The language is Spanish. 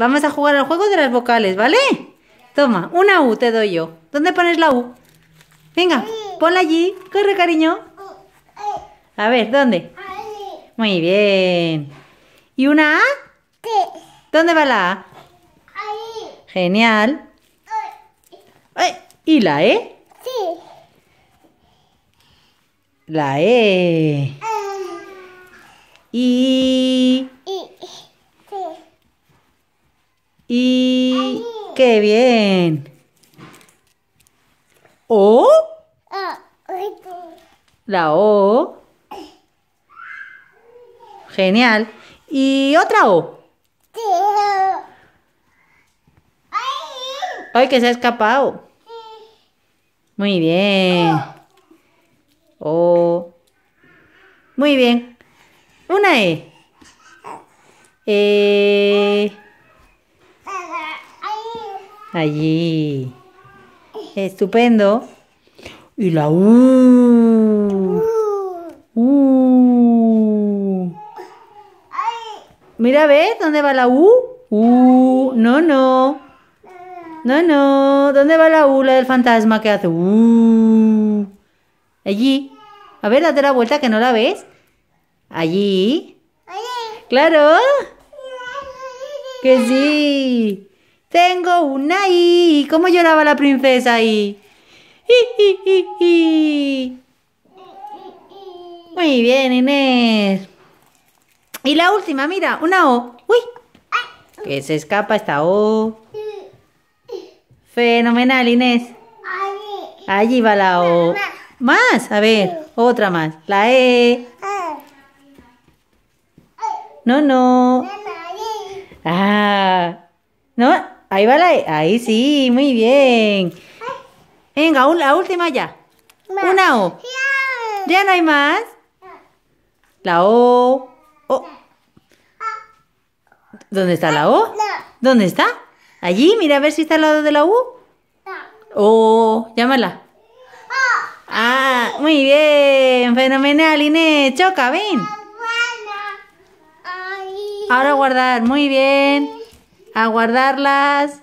Vamos a jugar al juego de las vocales, ¿vale? Toma, una U te doy yo. ¿Dónde pones la U? Venga, ponla allí. Corre, cariño. A ver, ¿dónde? Muy bien. ¿Y una A? ¿Dónde va la A? Genial. ¿Y la E? La E. Y... Y... ¡Qué bien! ¿O? La O. Genial. ¿Y otra O? ¡Ay, que se ha escapado! Muy bien. O. Muy bien. Una E. E. Allí. Estupendo. Y la U. U. Mira, ¿ves? ¿Dónde va la U? U. No, no. No, no. ¿Dónde va la U, la del fantasma que hace? U. Allí. A ver, date la vuelta que no la ves. Allí. Claro. Que sí. Tengo una I. ¿Cómo lloraba la princesa ahí? Muy bien, Inés. Y la última, mira, una O. Uy. Que se escapa esta O. Fenomenal, Inés. Allí va la O. Más, a ver, otra más. La E. No, no. Ah. No, ahí va la. Ahí sí, muy bien. Venga, la última ya. Una O. ¿Ya no hay más? La O. o. ¿Dónde está la O? ¿Dónde está? Allí, mira a ver si está al lado de la U. O, llámala. Ah, muy bien, fenomenal, Inés. Choca, ven. Ahora guardar, muy bien. A guardarlas.